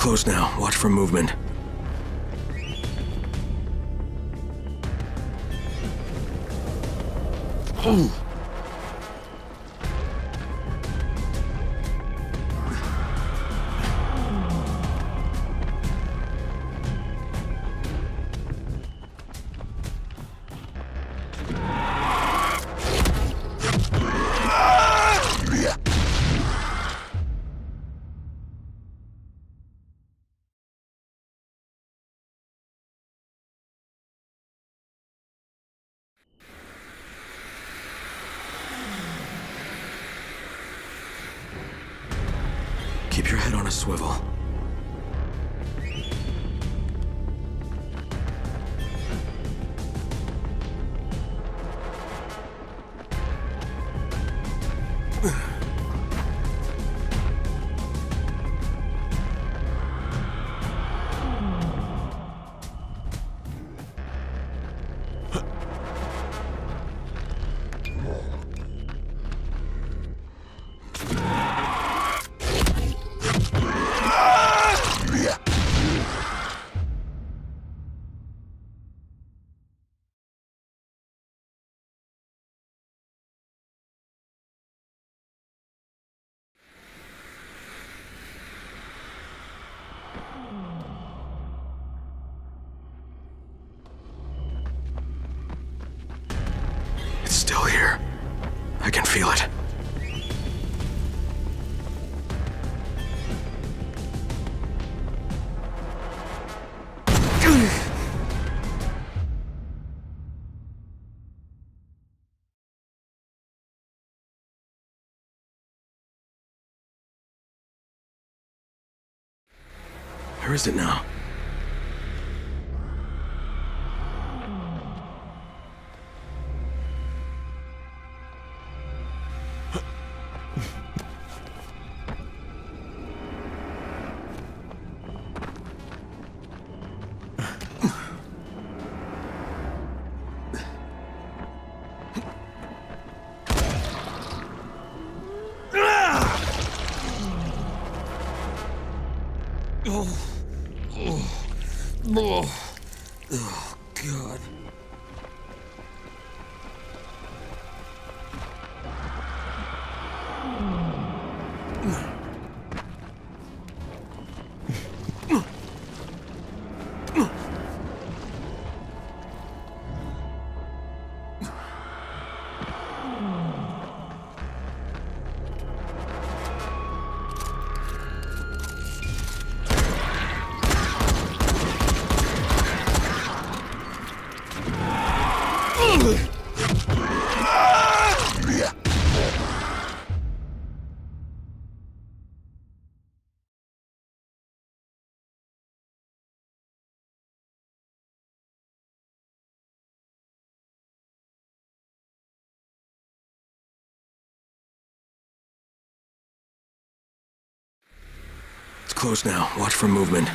close now. Watch for movement. Oh! Where is it now? It's close now. Watch for movement.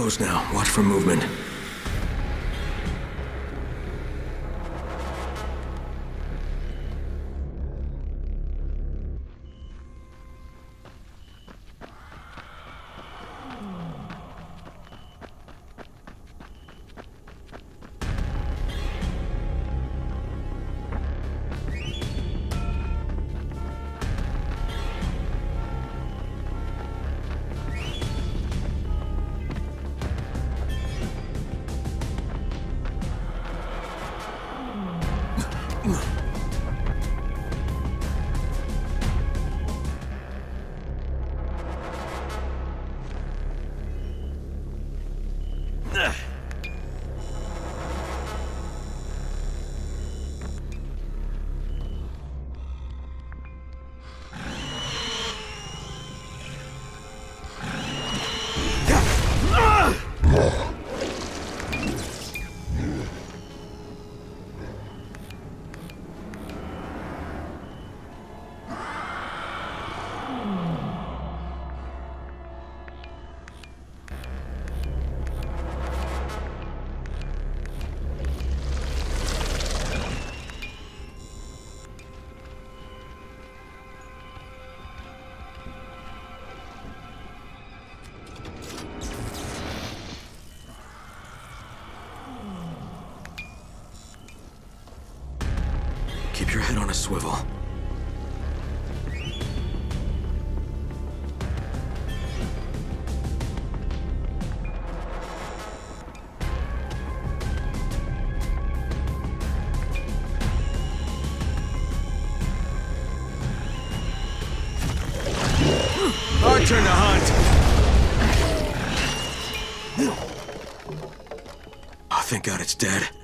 Close now. Watch for movement. Swivel. Our turn to hunt. Oh, thank God it's dead.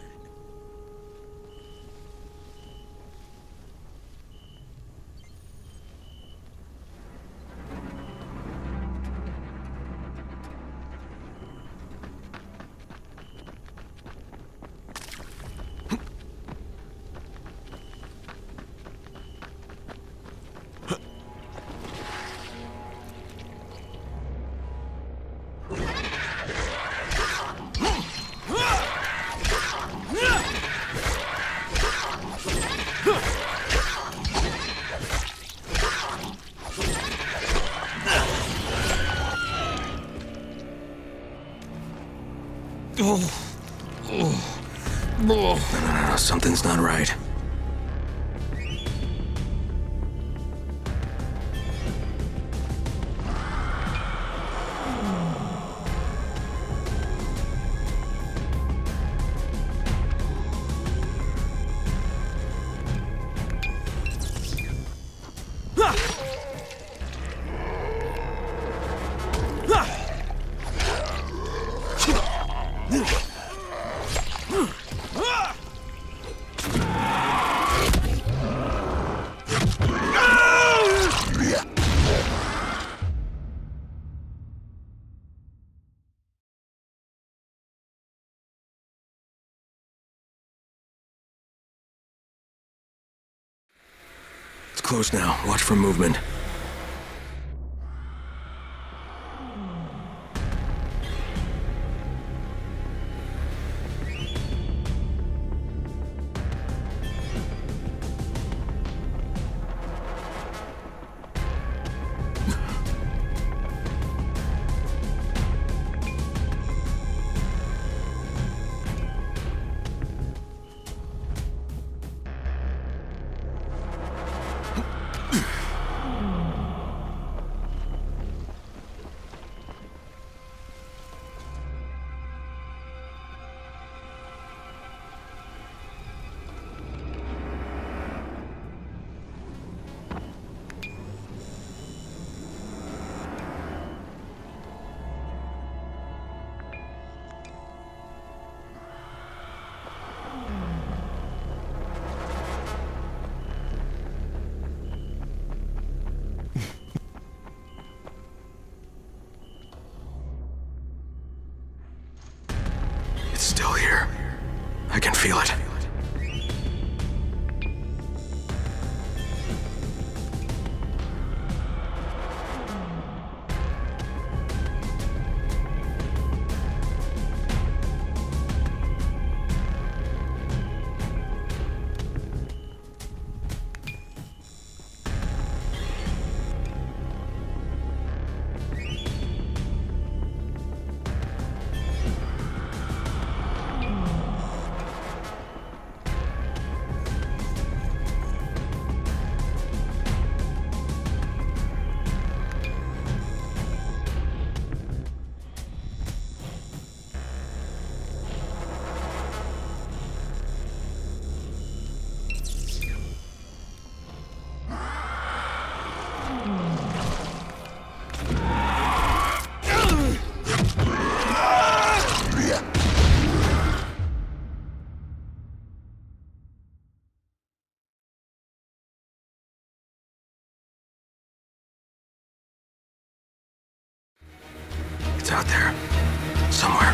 Oh. Oh. Oh. No, no, no, something's not right. Close now. Watch for movement. Feel it. There. Somewhere.